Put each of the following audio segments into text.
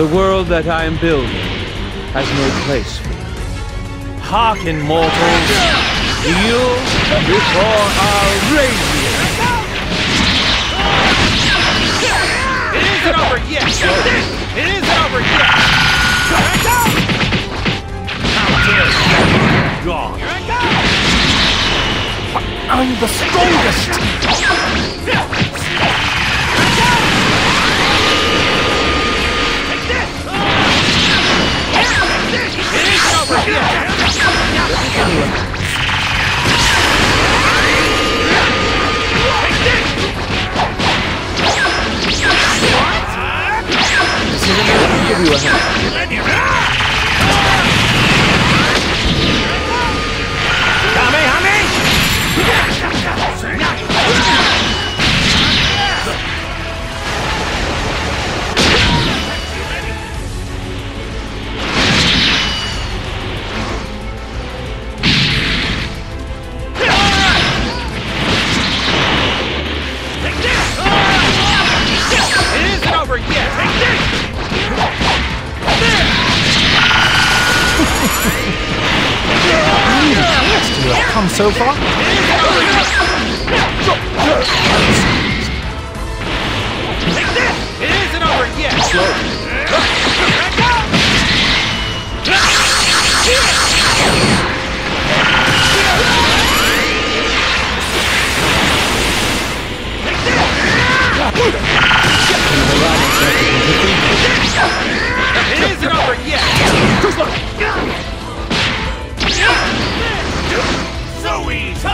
The world that I am building has no place for you. Hearken, mortals! Kneel before our radiant! It isn't over yet! It isn't over yet! How dare you! God! I'm the strongest! Give you a so far? It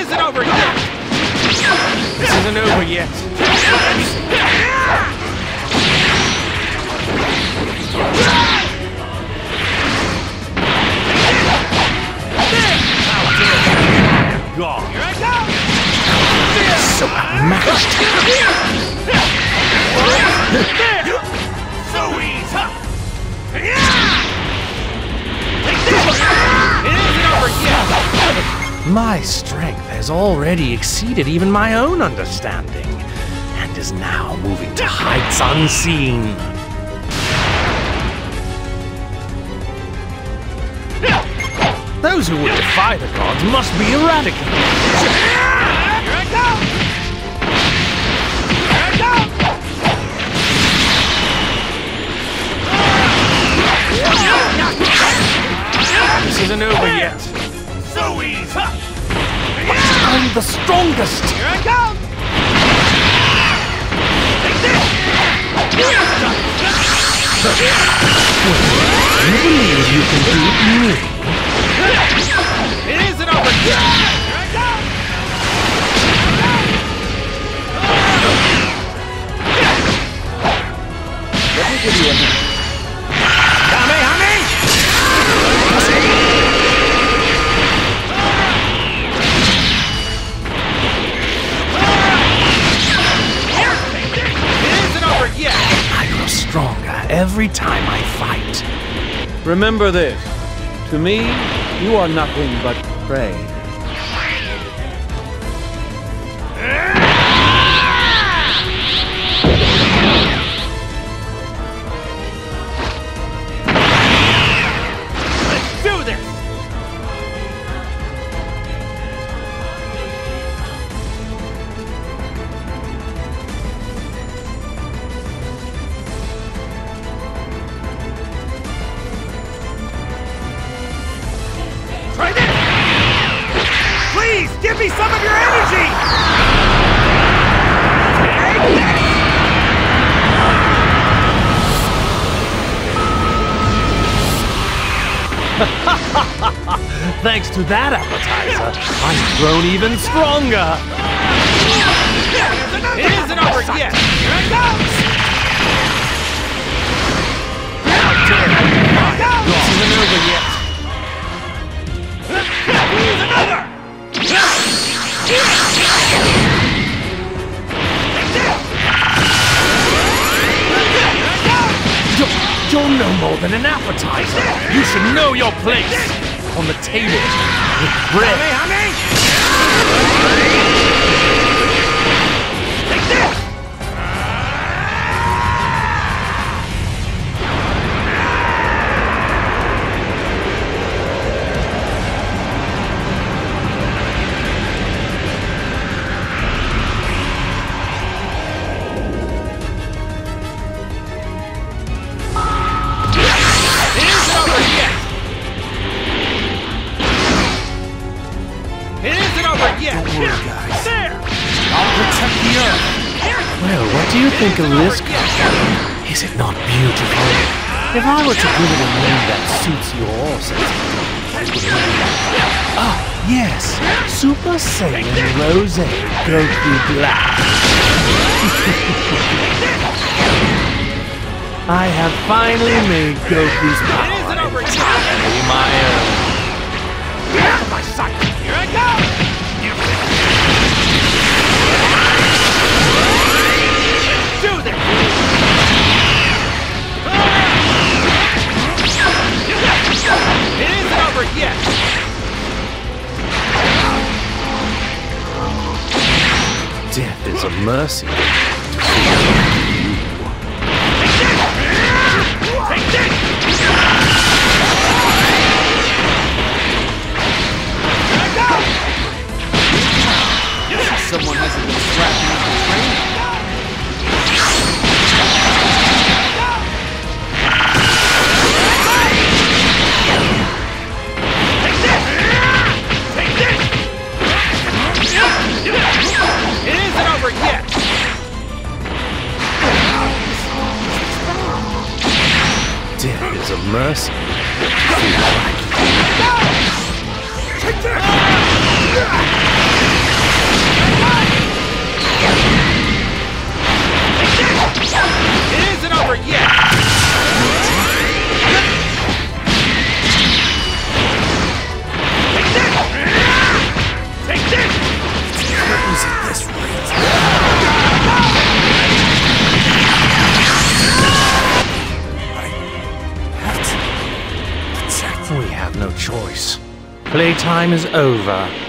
isn't over yet! This! This isn't over yet. Take this! It isn't over yet! This isn't over yet. God! Here I go! So outmatched! So easy! Take this! It isn't over yet! My strength has already exceeded even my own understanding, and is now moving to heights unseen. Those who would defy the gods must be eradicated. Here I go! This isn't over yet. So easy! I'm the strongest. Here I come! Take this! You believe you can beat me? It isn't over yet! Every time I fight. Remember this. To me, you are nothing but prey. After that appetizer, I'm grown even stronger! It isn't over yet! Here it comes! over yet! You're no more than an appetizer! You should know your place! On the table with bread. It what do you think of this? Is it not beautiful? If I were to give it a name that suits your sensibilities, it would. Ah, yes, Super Saiyan Rose Goku Black. I have finally made Goku's power entirely my own. Out of my sight! Yet! Death is a mercy. Playtime is over.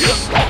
Yeah.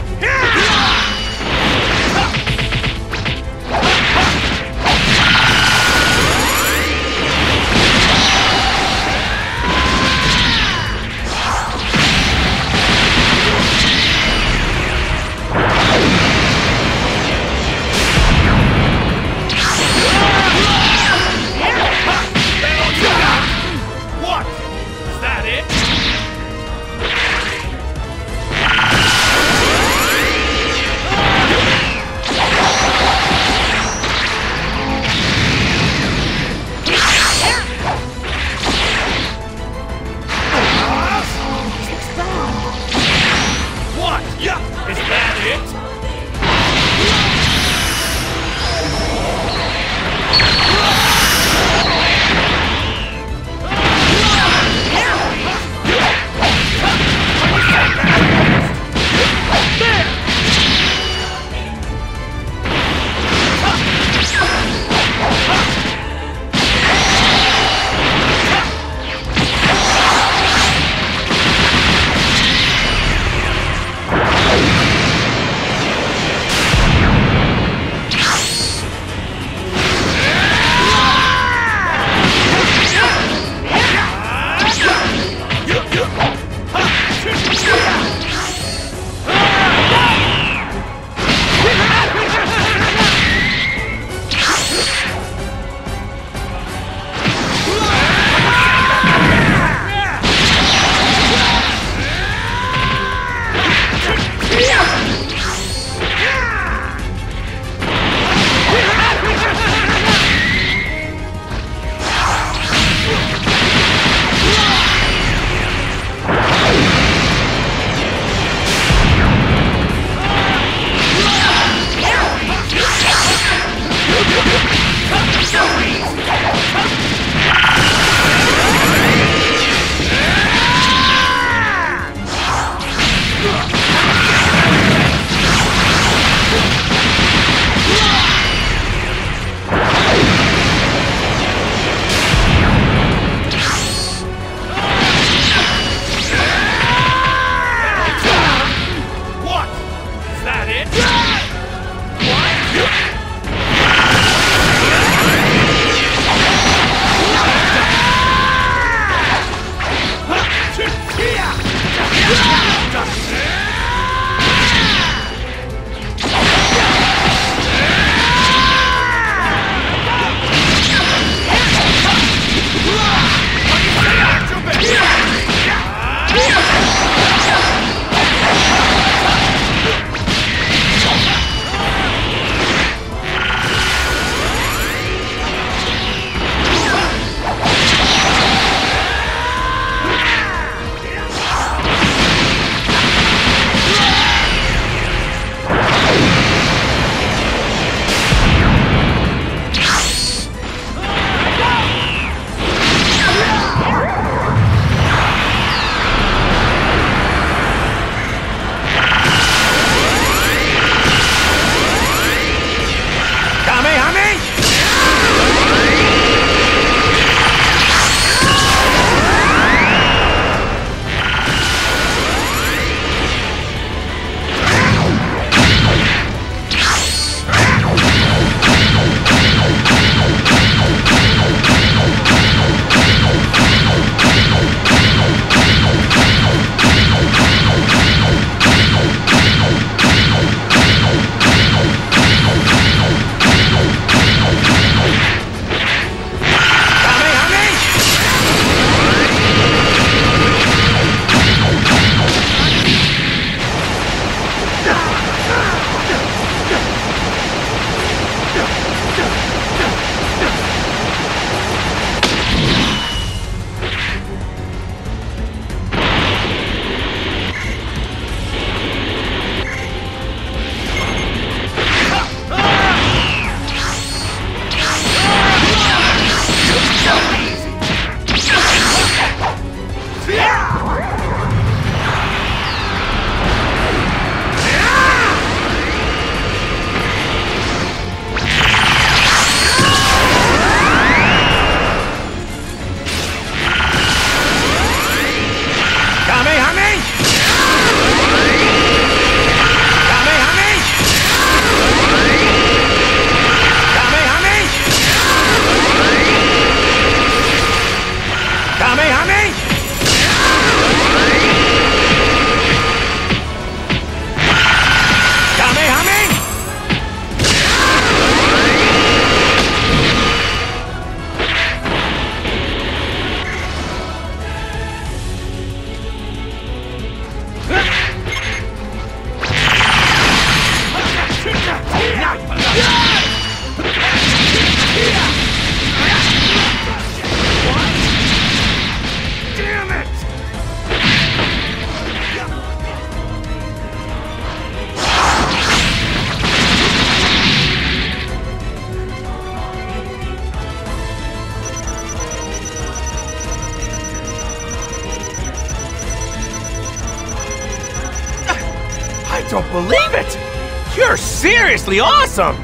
Seriously awesome!